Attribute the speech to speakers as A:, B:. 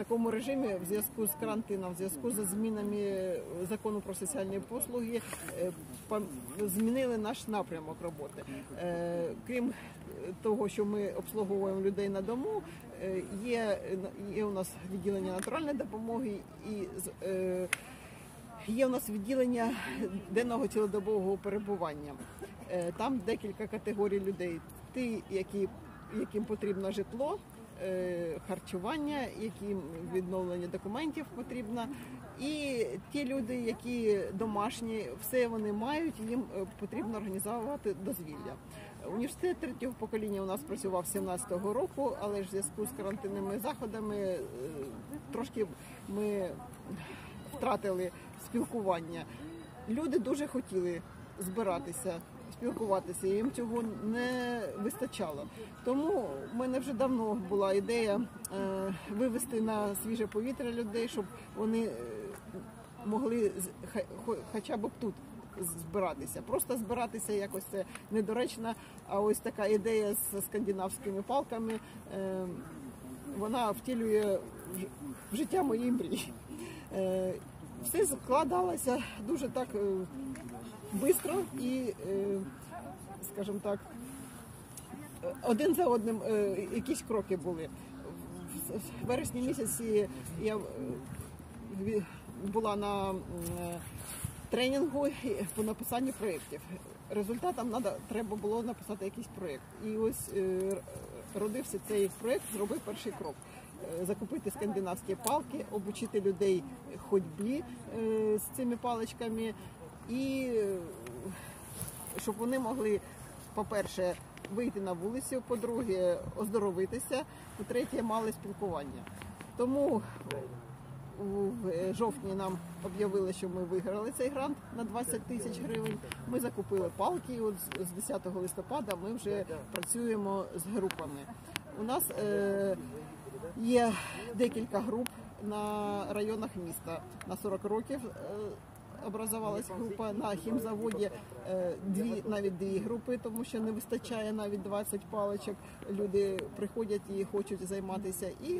A: такому режимі в зв'язку з карантином, в зв'язку з змінами закону про соціальні послуги е, змінили наш напрямок роботи. Е, Крім того, що ми обслуговуємо людей на дому, е, є, є у нас відділення натуральної допомоги і е, Є у нас відділення денного цілодобового перебування. Е, Там декілька категорій людей: ті, які, яким потрібно житло, е, харчування, яким відновлення документів потрібно, і ті люди, які домашні, все вони мають, їм е, потрібно організовувати дозвілля. Університет третього покоління у нас працював з 17-го року, але ж в зв'язку з карантинними заходами е, трошки ми втратили спілкування. Люди дуже хотіли збиратися, спілкуватися, їм цього не вистачало. Тому в мене вже давно була ідея е, вивести на свіже повітря людей, щоб вони е, могли хоча б тут збиратися. Просто збиратися якось це недоречно. А ось така ідея з скандинавськими палками. е, Вона втілює в життя моєї мрії. Все складалося дуже так швидко і, е, скажімо так, один за одним е, якісь кроки були. В вересні місяці я е, була на тренінгу по написанню проєктів. Результатом надо, треба було написати якийсь проєкт. І ось родився цей проєкт, зробив перший крок. Закупити скандинавські палки, обучити людей ходьбі з цими паличками, і е, щоб вони могли, по-перше, вийти на вулицю, по-друге, оздоровитися, по-третє, мали спілкування. Тому в жовтні нам об'явили, що ми виграли цей грант на 20 тисяч гривень. Ми закупили палки. і От з- з 10 листопада ми вже працюємо з групами. У нас е, є декілька груп на районах міста на 40 років. Образувалась група на хімзаводі е, дві навіть дві групи, тому що не вистачає навіть 20 паличок. Люди приходять і хочуть займатися. І